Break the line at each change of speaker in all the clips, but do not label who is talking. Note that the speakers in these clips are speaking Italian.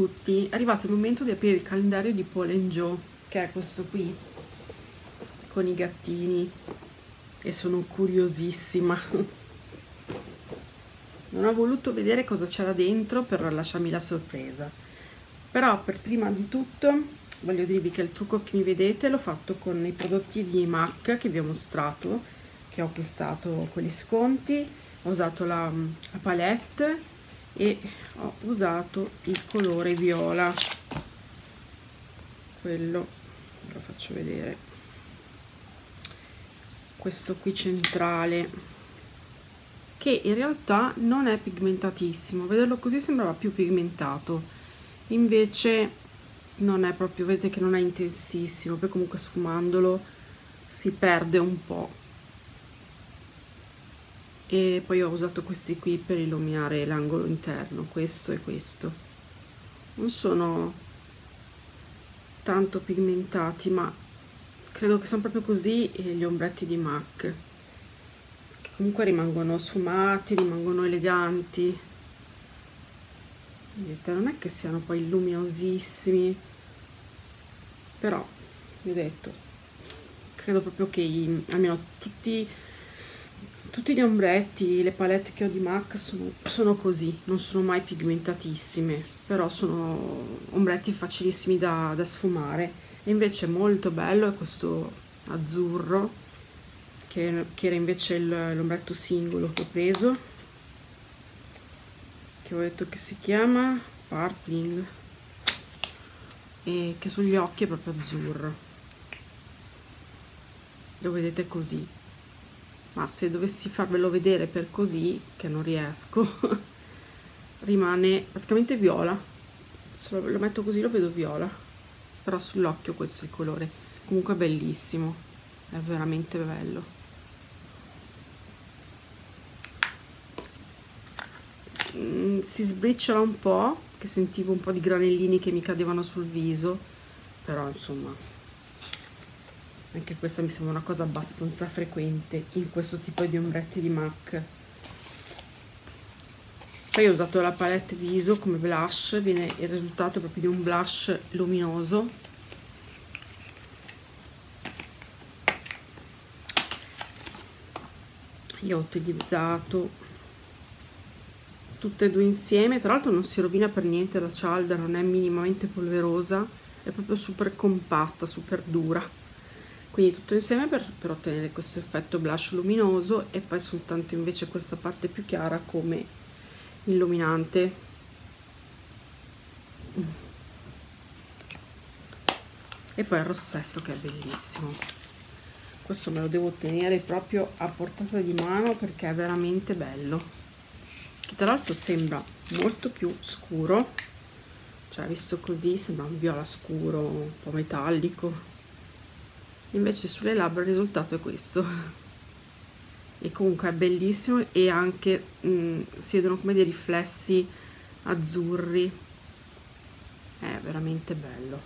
tutti, è arrivato il momento di aprire il calendario di Paul Joe, che è questo qui, con i gattini, e sono curiosissima. Non ho voluto vedere cosa c'era dentro per lasciarmi la sorpresa, però per prima di tutto voglio dirvi che il trucco che mi vedete l'ho fatto con i prodotti di MAC che vi ho mostrato, che ho acquistato quelli sconti, ho usato la, la palette e ho usato il colore viola. Quello ve lo faccio vedere. Questo qui centrale che in realtà non è pigmentatissimo. Vederlo così sembrava più pigmentato. Invece non è proprio vedete che non è intensissimo poi comunque sfumandolo si perde un po' e poi ho usato questi qui per illuminare l'angolo interno questo e questo. Non sono tanto pigmentati ma credo che siano proprio così gli ombretti di MAC che comunque rimangono sfumati rimangono eleganti. Vedete non è che siano poi luminosissimi però vi ho detto credo proprio che i, almeno tutti tutti gli ombretti, le palette che ho di MAC sono, sono, così, non sono mai pigmentatissime, però sono ombretti facilissimi da, da sfumare. E invece molto bello è questo azzurro, che, che era invece l'ombretto singolo che ho preso, che ho detto che si chiama Sparkling, e che sugli occhi è proprio azzurro. Lo vedete così, ma se dovessi farvelo vedere per così che non riesco rimane praticamente viola. Se lo metto così lo vedo viola. Però sull'occhio questo è il colore. Comunque è bellissimo. È veramente bello. Mm, si sbriciola un po' che sentivo un po' di granellini che mi cadevano sul viso. Però insomma anche questa mi sembra una cosa abbastanza frequente in questo tipo di ombretti di MAC. Poi ho usato la palette viso come blush viene il risultato proprio di un blush luminoso. Io ho utilizzato tutte e due insieme tra l'altro non si rovina per niente la cialda non è minimamente polverosa è proprio super compatta super dura quindi tutto insieme per, per ottenere questo effetto blush luminoso e poi soltanto invece questa parte più chiara come illuminante. E poi il rossetto che è bellissimo. Questo me lo devo ottenere proprio a portata di mano perché è veramente bello. Che tra l'altro sembra molto più scuro. Cioè visto così sembra un viola scuro un po' metallico invece sulle labbra il risultato è questo. E comunque è bellissimo e anche mh, mm, si vedono come dei riflessi azzurri. È veramente bello.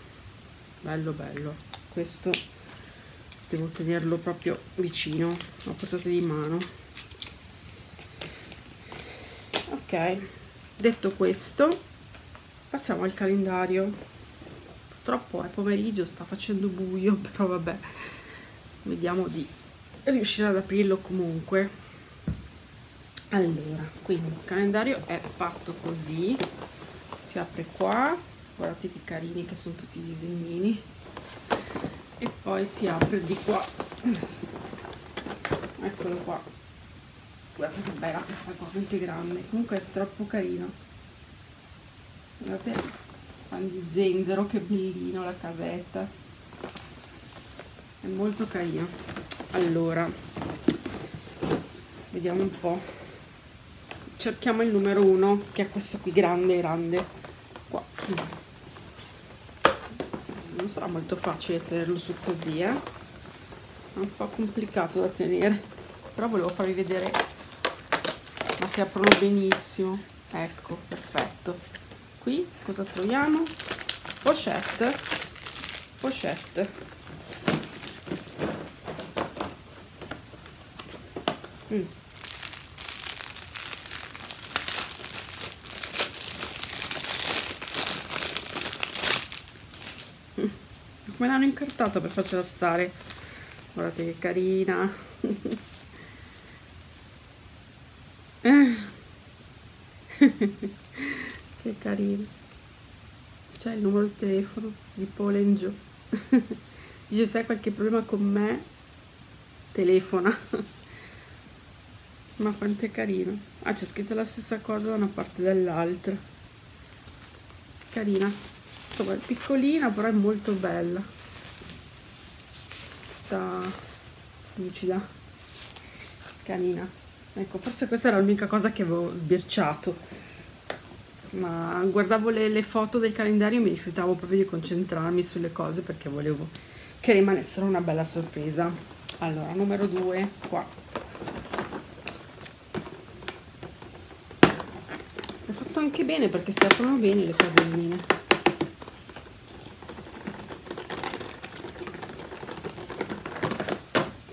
Bello bello. Questo devo tenerlo proprio vicino. A portata di mano. Ok. Detto questo passiamo al calendario purtroppo è pomeriggio sta facendo buio però vabbè. Vediamo di riuscire ad aprirlo comunque. Allora quindi il calendario è fatto così. Si apre qua guardate che carini che sono tutti i disegnini. E poi si apre di qua. Eccolo qua. Guardate che bella questa qua quanto è grande. Comunque è troppo carino. Guardate fan di zenzero che bellino la casetta. È molto carino. Allora vediamo un po. Cerchiamo il numero uno che è questo qui grande grande. Qua. Non sarà molto facile tenerlo su così eh? è un po' complicato da tenere. Però volevo farvi vedere. Ma si aprono benissimo. Ecco perfetto qui cosa troviamo? Pochette. Pochette. Mm. me l'hanno incartata per farcela stare. Guardate che carina che carino. C'è il numero di telefono di Paul and Joe. Dice se hai qualche problema con me? Telefona. Ma quanto è carino. Ah c'è scritto la stessa cosa da una parte e dall'altra carina. Insomma è piccolina però è molto bella. Tutta lucida. Canina. Ecco forse questa era l'unica cosa che avevo sbirciato ma guardavo le, le foto del calendario e mi rifiutavo proprio di concentrarmi sulle cose perché volevo che rimanessero una bella sorpresa. Allora numero 2 qua. È fatto anche bene perché si aprono bene le caselline.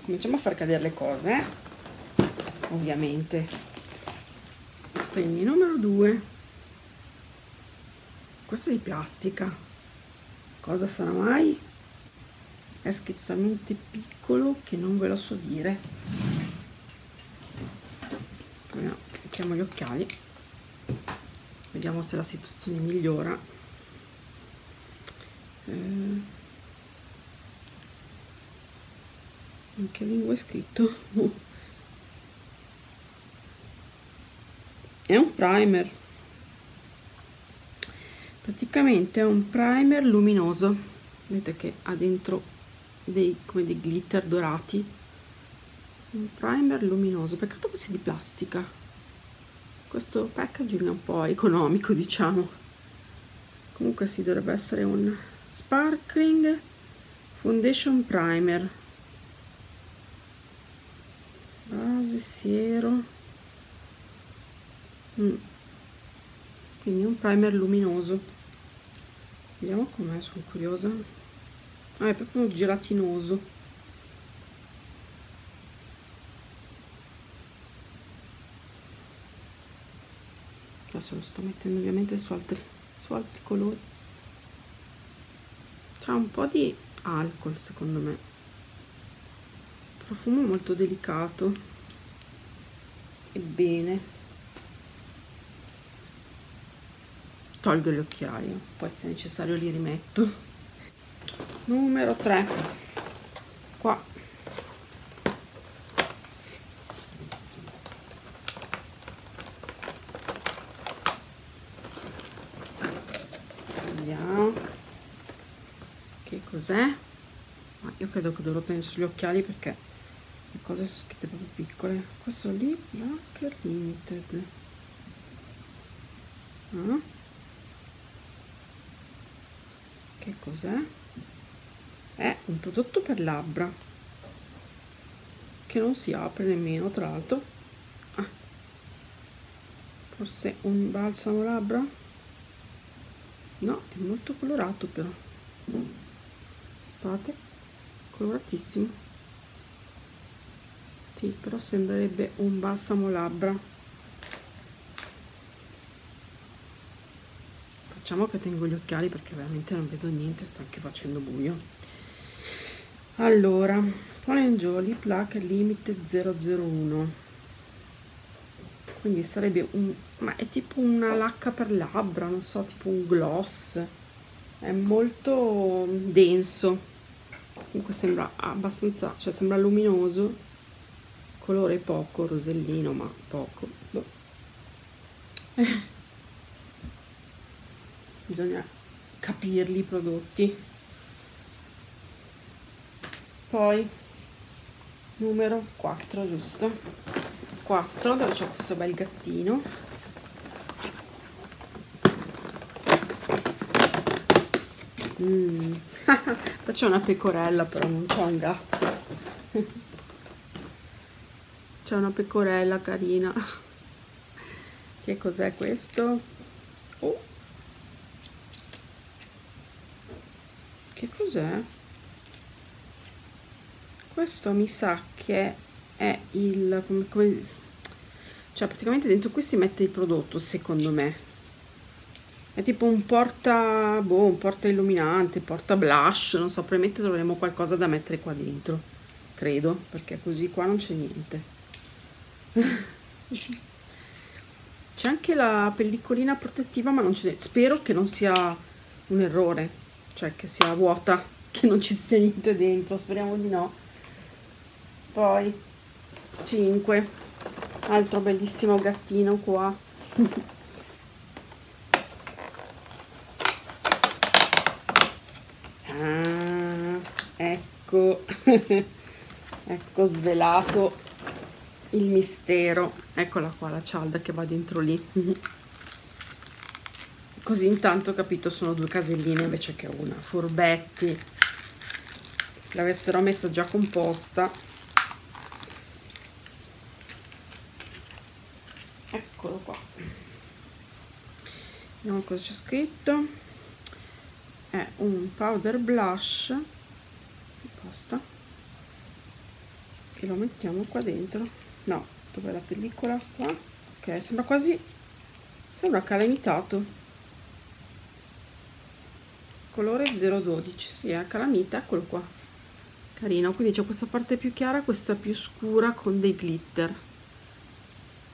Cominciamo a far cadere le cose eh? ovviamente. Quindi numero 2 questo è di plastica. Cosa sarà mai? È scritto talmente piccolo che non ve lo so dire. No, mettiamo gli occhiali. Vediamo se la situazione migliora. Eh, in che lingua è scritto? È un primer. Praticamente è un primer luminoso. Vedete che ha dentro dei, come dei glitter dorati. Un primer luminoso. Peccato che sia di plastica. Questo packaging è un po' economico, diciamo. Comunque si sì, dovrebbe essere un sparkling foundation primer base siero mm. Quindi un primer luminoso. Vediamo com'è sono curiosa. Ah, è proprio gelatinoso. Adesso lo sto mettendo ovviamente su altri, su altri colori. C'ha un po' di alcol secondo me. Profumo molto delicato. E bene tolgo gli occhiali poi se necessario li rimetto. Numero 3 qua. Vediamo. Che cos'è? Ma io credo che dovrò tenere sugli occhiali perché le cose sono scritte proprio piccole. Questo lì Blacker Limited. Ah. Che cos'è? è un prodotto per labbra. Che non si apre nemmeno tra l'altro. Ah. forse un balsamo labbra? No è molto colorato però. Guardate coloratissimo. Sì però sembrerebbe un balsamo labbra facciamo che tengo gli occhiali perché veramente non vedo niente sta anche facendo buio. Allora Paul Jolie Plaque Limited 001 quindi sarebbe un ma è tipo una lacca per labbra non so tipo un gloss. È molto denso. Comunque sembra abbastanza cioè sembra luminoso. Colore poco rosellino ma poco. Boh. Bisogna capirli i prodotti. Poi numero 4 giusto? 4 dove c'è questo bel gattino. Mm. c'è una pecorella però non c'è un gatto. C'è una pecorella carina. Che cos'è questo? Oh. Che cos'è? Questo mi sa che è il come, come, cioè praticamente dentro qui si mette il prodotto secondo me. È tipo un porta boh un porta illuminante porta blush non so probabilmente troveremo qualcosa da mettere qua dentro. Credo perché così qua non c'è niente. C'è anche la pellicolina protettiva ma non ce spero che non sia un errore cioè che sia vuota che non ci sia niente dentro speriamo di no. Poi 5 altro bellissimo gattino qua. Ah, ecco. Ecco svelato il mistero. Eccola qua la cialda che va dentro lì così intanto capito sono due caselline invece che una. Furbetti. L'avessero messa già composta. Eccolo qua. Vediamo cosa c'è scritto. È un powder blush. Basta. E lo mettiamo qua dentro. No dov'è la pellicola? Qua. Ok sembra quasi sembra calamitato colore 012 sì è calamita eccolo qua. Carino quindi c'è questa parte più chiara questa più scura con dei glitter.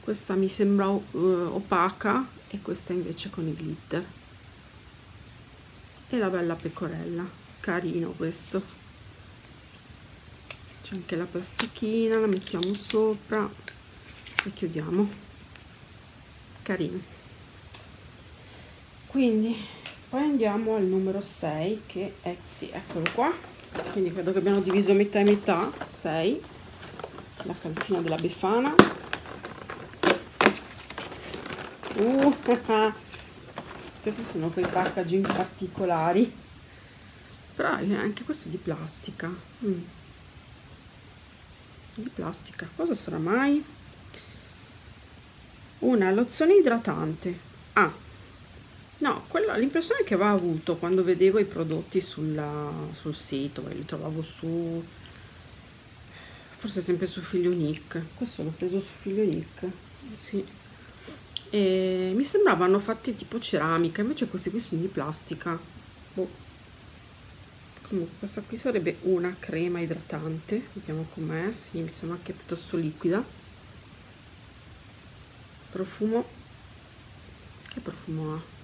Questa mi sembra uh, opaca e questa invece con i glitter. E la bella pecorella carino questo. C'è anche la plastichina la mettiamo sopra e chiudiamo. Carino. Quindi poi andiamo al numero 6 che è sì eccolo qua. Quindi credo che abbiamo diviso metà e metà. 6 la calzina della befana. Uh, questi sono quei packaging particolari. Però anche questo è di plastica. Mm. di plastica. Cosa sarà mai? Una lozione idratante. Ah No, l'impressione che aveva avuto quando vedevo i prodotti sulla, sul sito, li trovavo su, forse sempre su Figlio Nick, questo l'ho preso su Figlio Nick, sì. E mi sembravano fatti tipo ceramica, invece questi qui sono di plastica. Boh. Comunque questa qui sarebbe una crema idratante, vediamo com'è, sì, mi sembra che è piuttosto liquida. Profumo, che profumo ha?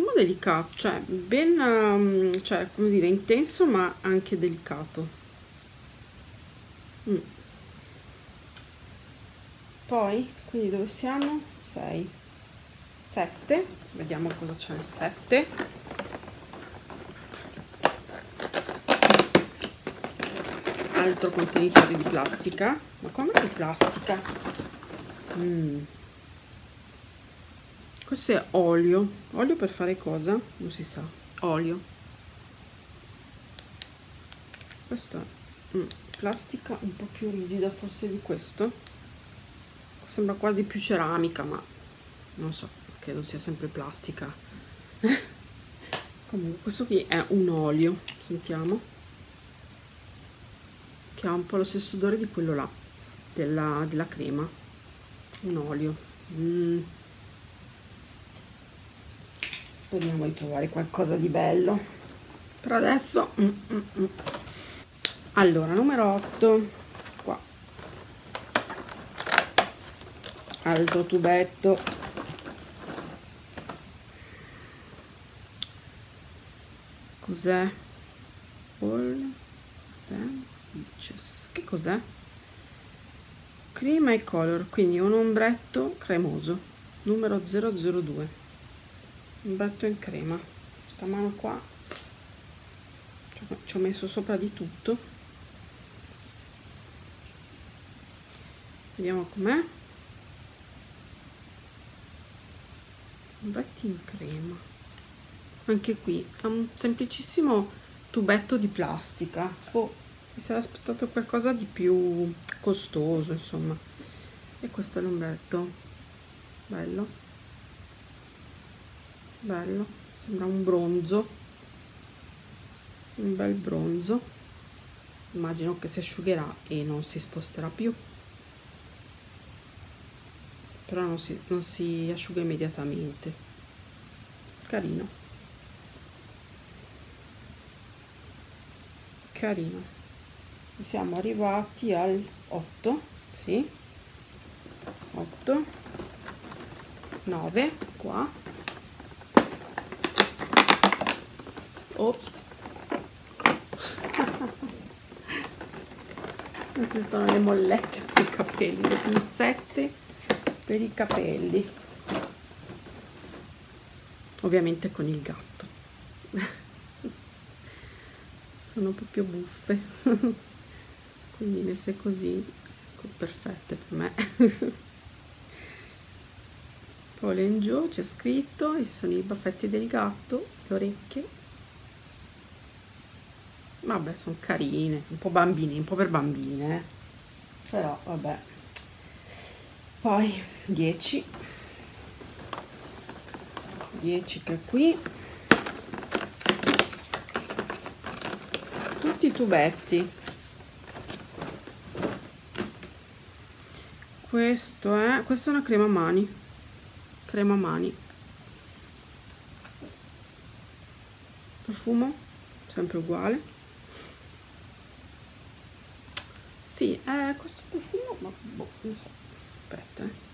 Profumo delicato, cioè ben, um, cioè come dire, intenso ma anche delicato. Mm. Poi, quindi dove siamo? 6, 7, vediamo cosa c'è nel 7. Altro contenitore di plastica, ma come di plastica? Mm questo è olio. Olio per fare cosa? non si sa. Olio. Questa mm, plastica un po' più rigida forse di questo. Sembra quasi più ceramica ma non so credo sia sempre plastica. Comunque questo qui è un olio sentiamo. Che ha un po' lo stesso odore di quello là della, della crema. Un olio. Mm speriamo di trovare qualcosa di bello. Per adesso mm, mm, mm. allora numero 8 qua. Altro tubetto. Cos'è? Che cos'è? Cream e color quindi un ombretto cremoso. Numero 002 un batto in crema. Questa mano qua. Ci ho messo sopra di tutto. Vediamo com'è. Un batto in crema. Anche qui è un semplicissimo tubetto di plastica. Oh, mi sarà aspettato qualcosa di più costoso insomma. E questo è l'ombretto. Bello bello. Sembra un bronzo. Un bel bronzo. Immagino che si asciugherà e non si sposterà più. Però non si, non si asciuga immediatamente. Carino. Carino. Siamo arrivati al 8 sì. 8 9 qua ops. Queste sono le mollette per i capelli le pinzette per i capelli. Ovviamente con il gatto. Sono proprio buffe. Quindi messe così perfette per me. Poi in giù c'è scritto ci sono i baffetti del gatto le orecchie vabbè sono carine un po' bambine un po' per bambine eh. però vabbè. Poi 10 10 che qui. Tutti i tubetti. Questo è questa è una crema mani. Crema mani. Profumo sempre uguale sì è questo profumo ma boh, non so. Aspetta eh.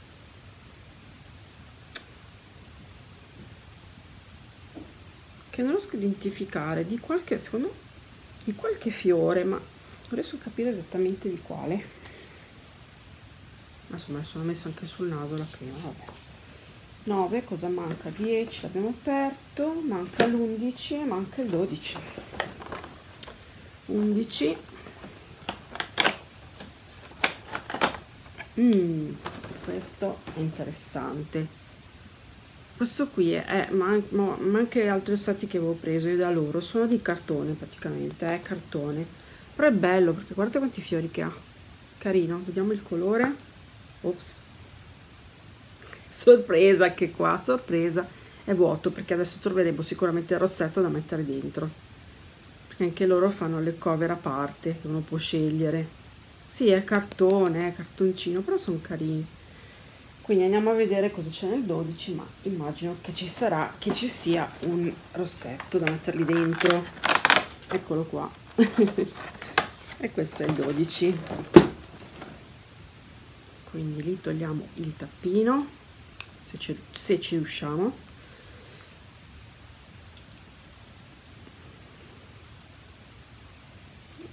che non riesco a identificare di qualche secondo di qualche fiore ma non riesco a capire esattamente di quale. Me la sono messa anche sul naso la prima vabbè. 9 cosa manca? 10 l'abbiamo aperto manca l'11 e manca il 12 11 mm, questo è interessante. Questo qui è, ma, ma, ma, anche altri ossetti che avevo preso io da loro sono di cartone praticamente è cartone. Però è bello perché guarda quanti fiori che ha. Carino vediamo il colore. Ops. Sorpresa anche qua sorpresa. È vuoto perché adesso troveremo sicuramente il rossetto da mettere dentro. Perché anche loro fanno le cover a parte che uno può scegliere sì è cartone è cartoncino però sono carini. Quindi andiamo a vedere cosa c'è nel 12 ma immagino che ci sarà che ci sia un rossetto da metterli dentro. Eccolo qua. E questo è il 12 quindi lì togliamo il tappino se ci, se ci riusciamo.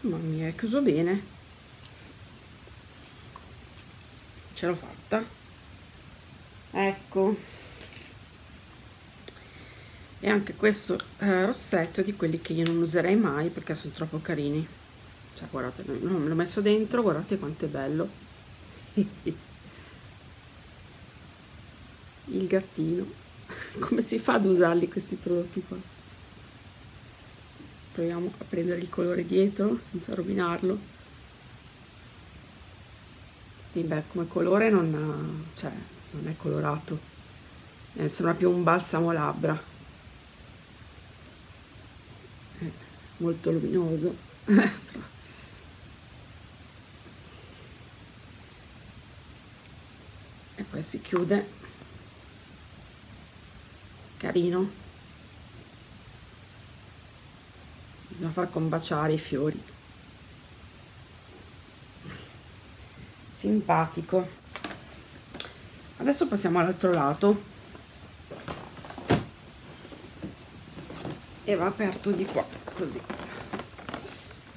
Mamma mia è chiuso bene ce l'ho fatta. Ecco. E anche questo eh, rossetto è di quelli che io non userei mai perché sono troppo carini. Cioè guardate l'ho messo dentro guardate quanto è bello. Il gattino. Come si fa ad usarli questi prodotti qua? Proviamo a prendere il colore dietro senza rovinarlo sì beh come colore non, cioè, non è colorato. Eh, sembra più un balsamo labbra. Eh, molto luminoso. Poi si chiude. Carino. Bisogna far combaciare i fiori simpatico. Adesso passiamo all'altro lato. E va aperto di qua così.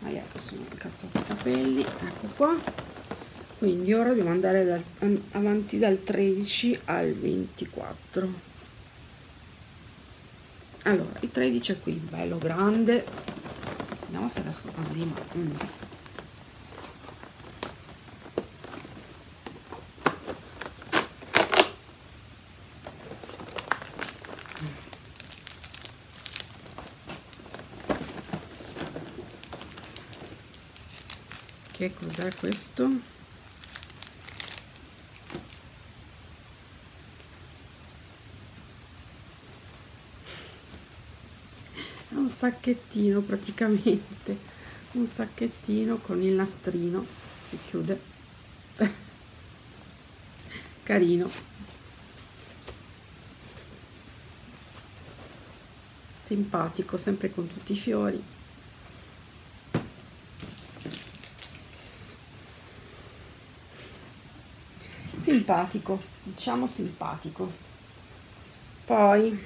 Ah, ecco sono incassati i capelli ecco qua. Quindi ora dobbiamo andare dal, avanti dal 13 al 24 allora il 13 è qui bello grande. Vediamo se riesco così ma mm. Che cos'è questo? Sacchettino praticamente. Un sacchettino con il nastrino. Si chiude. Carino. Simpatico sempre con tutti i fiori simpatico diciamo simpatico. Poi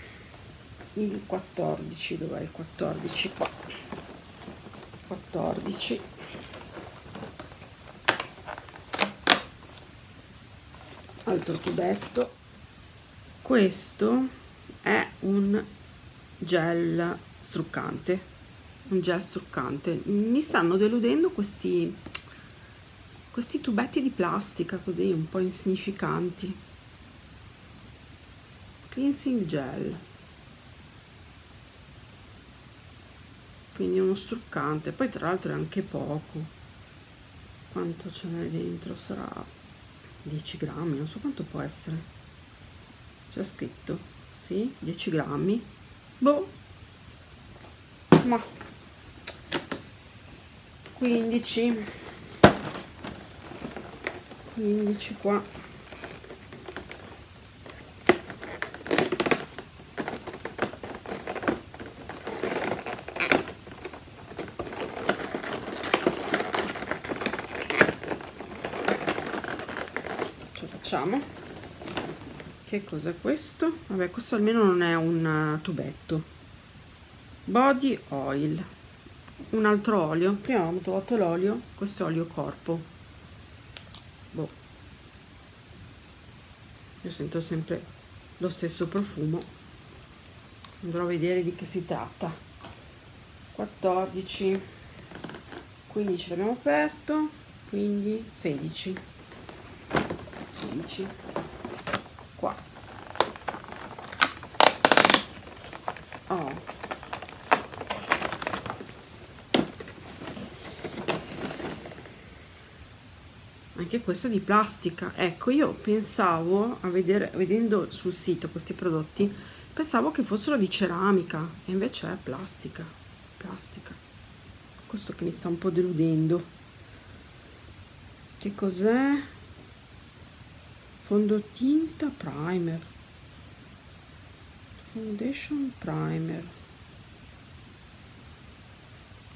il 14 dov'è il 14 qua 14 altro tubetto. Questo è un gel struccante un gel struccante. Mi stanno deludendo questi questi tubetti di plastica così un po' insignificanti. Cleansing gel. Quindi uno struccante poi tra l'altro è anche poco. Quanto ce n'è dentro? Sarà 10 grammi non so quanto può essere. C'è scritto sì 10 grammi. Boh. Ma 15 15 qua. Ce facciamo? Che cos'è questo? Vabbè questo almeno non è un tubetto. Body oil. Un altro olio. Prima avevamo trovato l'olio questo è olio corpo boh. io sento sempre lo stesso profumo. Andrò a vedere di che si tratta. 14 15 l'abbiamo aperto quindi 16 16 qua. Oh anche questo di plastica. Ecco io pensavo a vedere vedendo sul sito questi prodotti pensavo che fossero di ceramica e invece è plastica plastica. Questo che mi sta un po' deludendo. Che cos'è? Fondotinta primer. Foundation primer.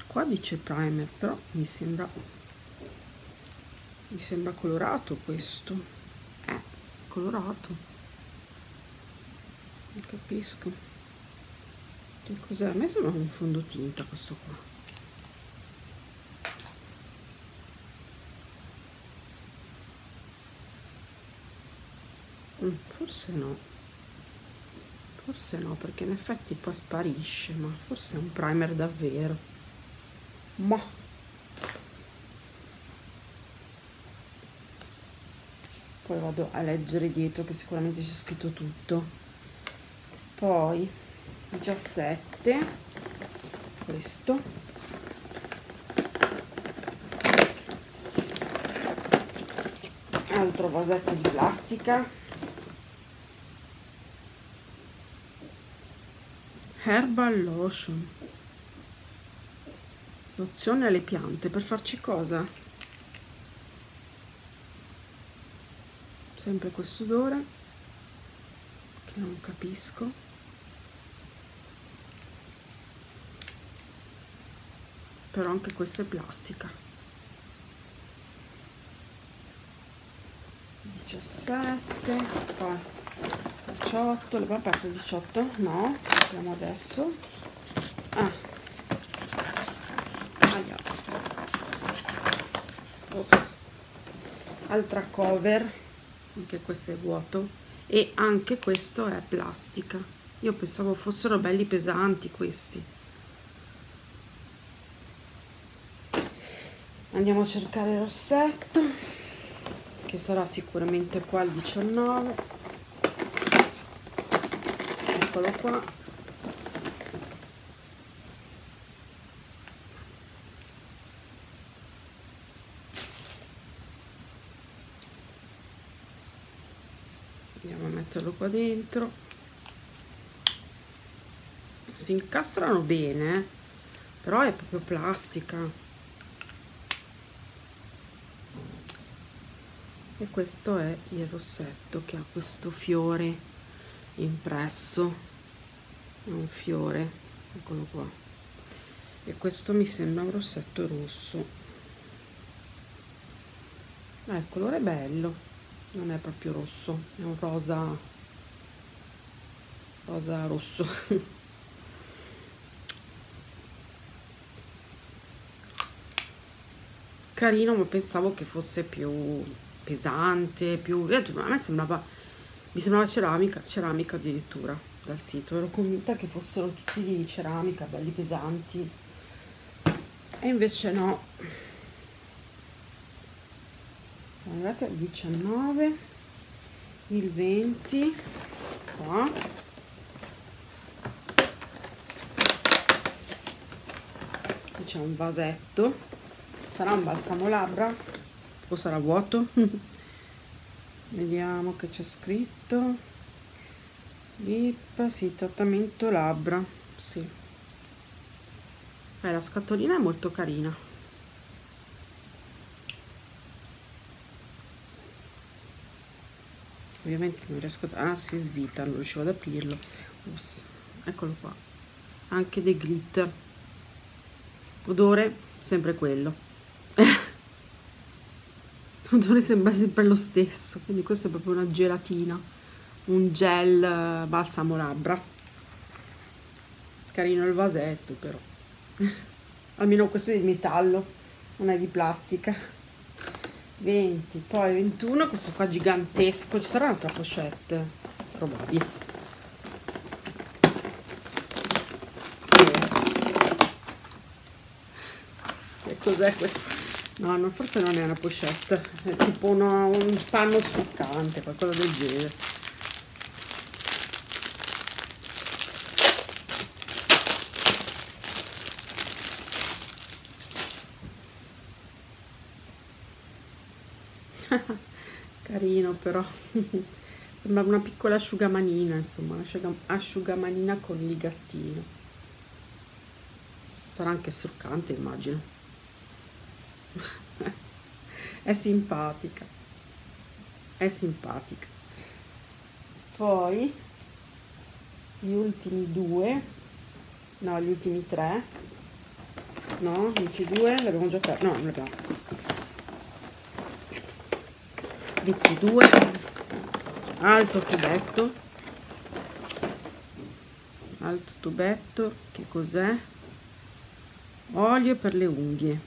Qua dice primer però mi sembra mi sembra colorato questo. Eh colorato. Non capisco. Che cos'è? A me sembra un fondotinta questo qua. Mm, forse no. Forse no perché in effetti poi sparisce ma forse è un primer davvero. Ma poi vado a leggere dietro che sicuramente c'è scritto tutto. Poi 17 questo. Altro vasetto di plastica herbal lotion. Lozione alle piante per farci cosa? Sempre questo odore che non capisco. Però anche questa è plastica. 17 poi 18 l'abbiamo aperto 18 no apriamo adesso. Ah. Ops. altra cover anche questo è vuoto e anche questo è plastica. Io pensavo fossero belli pesanti questi. Andiamo a cercare il rossetto che sarà sicuramente qua il 19 eccolo qua metterlo qua dentro. Si incastrano bene però è proprio plastica. E questo è il rossetto che ha questo fiore impresso. È un fiore eccolo qua. E questo mi sembra un rossetto rosso. Ah, il colore è bello non è proprio rosso è un rosa rosa rosso. Carino ma pensavo che fosse più pesante, più... a me sembrava, mi sembrava ceramica, ceramica addirittura dal sito, ero convinta che fossero tutti di ceramica, belli pesanti, e invece no. Sono arrivate al 19, il 20, qua. C'è un vasetto, sarà un balsamo labbra o sarà vuoto? Vediamo che c'è scritto. Lip sì trattamento labbra sì. Eh, la scatolina è molto carina ovviamente non riesco a ah si svita non riuscivo ad aprirlo. Ups. eccolo qua. Anche dei glitter. Odore sempre quello. L'odore sembra sempre lo stesso quindi questo è proprio una gelatina. Un gel eh, balsamo labbra. Carino il vasetto però. Almeno questo è di metallo non è di plastica 20 poi 21 questo qua gigantesco. Ci sarà un'altra pochette? Probabile. Che cos'è questo? No, no, forse non è una pochette, è tipo uno, un panno struccante, qualcosa del genere. Carino però, sembra una piccola asciugamanina, insomma, asciugamanina con il gattino. Sarà anche struccante, immagino. È simpatica. È simpatica. Poi gli ultimi due no gli ultimi tre no gli ultimi due l'abbiamo già fatto no non l'abbiamo 22 alto tubetto. Alto tubetto che cos'è? Olio per le unghie.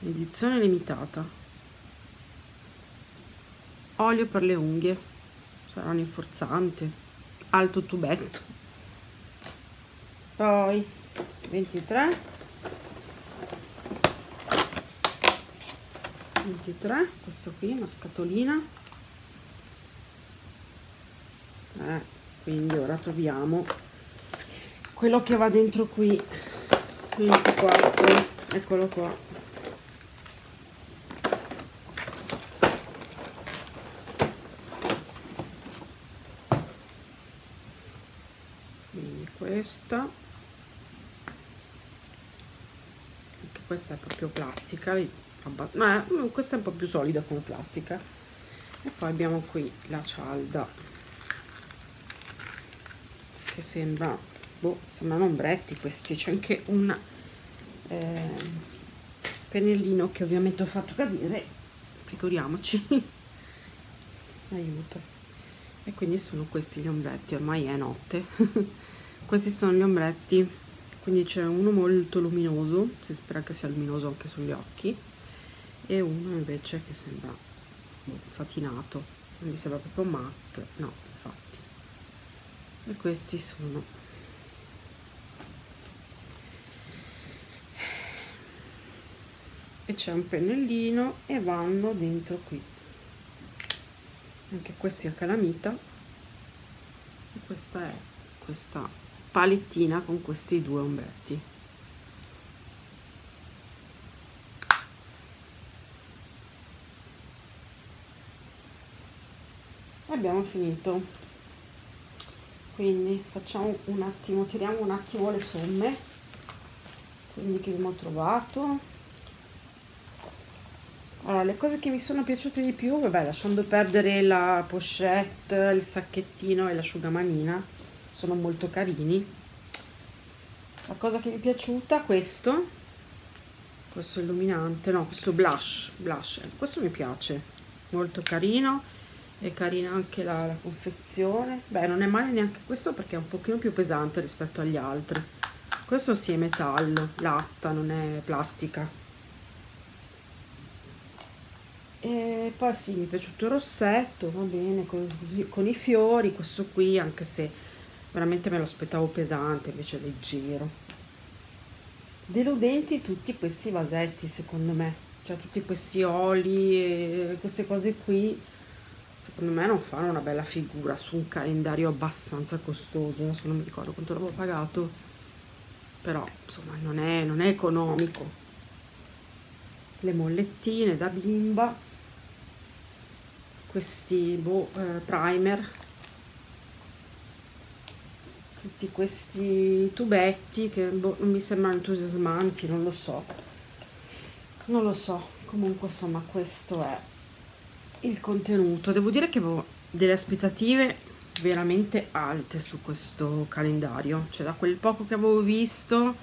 Edizione limitata. Olio per le unghie. Sarà un rinforzante alto tubetto. Poi 23 23 questo qui una scatolina eh, quindi ora troviamo quello che va dentro qui. 24 eccolo qua. Questa. Anche questa è proprio plastica ma mm, questa è un po' più solida come plastica. E poi abbiamo qui la cialda che sembra boh, sembrano ombretti questi c'è anche un eh, pennellino che ovviamente ho fatto cadere figuriamoci. Aiuto. E quindi sono questi gli ombretti ormai è notte. Questi sono gli ombretti quindi c'è uno molto luminoso si spera che sia luminoso anche sugli occhi e uno invece che sembra boh, satinato quindi sembra proprio matte no e questi sono. E c'è un pennellino e vanno dentro qui. Anche questi a calamita. E questa è questa palettina con questi due ombretti. Abbiamo finito quindi facciamo un attimo tiriamo un attimo le somme. Quindi che abbiamo trovato. Allora le cose che mi sono piaciute di più vabbè lasciando perdere la pochette il sacchettino e l'asciugamanina sono molto carini. La cosa che mi è piaciuta questo. Questo illuminante no questo blush blush. Questo mi piace molto carino è carina anche la, la confezione. Beh non è male neanche questo perché è un pochino più pesante rispetto agli altri. Questo sì è metallo latta non è plastica. E poi sì mi è piaciuto il rossetto va bene con, con i fiori questo qui anche se veramente me lo aspettavo pesante invece leggero. Deludenti tutti questi vasetti secondo me. Cioè tutti questi oli queste cose qui secondo me non fanno una bella figura su un calendario abbastanza costoso adesso non mi ricordo quanto l'avevo pagato però insomma non è, non è economico. Le mollettine da bimba questi boh, eh, primer tutti questi tubetti che boh, non mi sembrano entusiasmanti non lo so. Non lo so comunque insomma questo è il contenuto devo dire che avevo delle aspettative veramente alte su questo calendario cioè da quel poco che avevo visto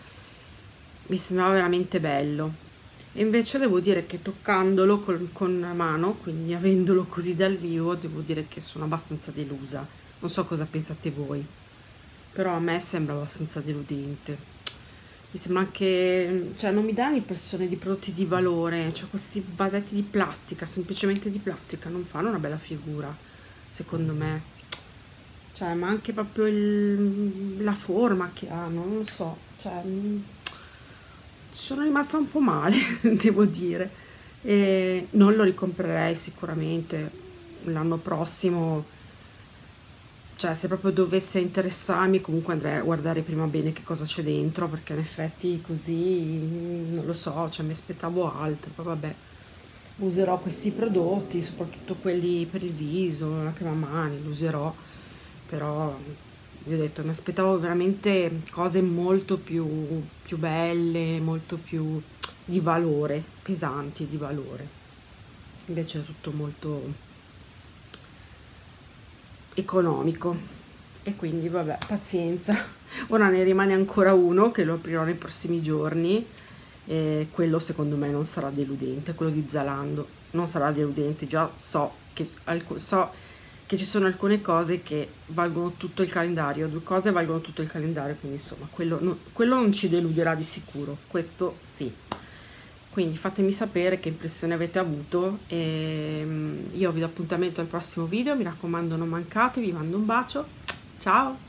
mi sembrava veramente bello e invece devo dire che toccandolo con, con mano, quindi avendolo così dal vivo, devo dire che sono abbastanza delusa. Non so cosa pensate voi, però a me sembra abbastanza deludente. Mi sembra anche, cioè non mi dà l'impressione di prodotti di valore, cioè questi vasetti di plastica, semplicemente di plastica, non fanno una bella figura, secondo me. Cioè, ma anche proprio il, la forma che hanno, non lo so, cioè sono rimasta un po' male, devo dire. E non lo ricomprerei sicuramente l'anno prossimo. Cioè, se proprio dovesse interessarmi, comunque andrei a guardare prima bene che cosa c'è dentro, perché in effetti così non lo so, cioè mi aspettavo altro, poi vabbè. Userò questi prodotti, soprattutto quelli per il viso, la crema mani, li userò, però vi ho detto, mi aspettavo veramente cose molto più, più belle, molto più di valore, pesanti di valore. Invece è tutto molto economico e quindi vabbè, pazienza. Ora ne rimane ancora uno che lo aprirò nei prossimi giorni e quello secondo me non sarà deludente, quello di Zalando non sarà deludente, già so che so che ci sono alcune cose che valgono tutto il calendario, due cose valgono tutto il calendario, quindi insomma quello, no, quello non ci deluderà di sicuro, questo sì. Quindi fatemi sapere che impressione avete avuto e mm, io vi do appuntamento al prossimo video, mi raccomando non mancate, vi mando un bacio, ciao!